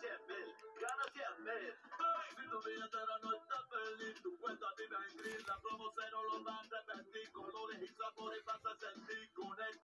100 gana Si tu no está feliz, tu cuenta vive en gris, la promo cero lo van a repetir, colores y sabores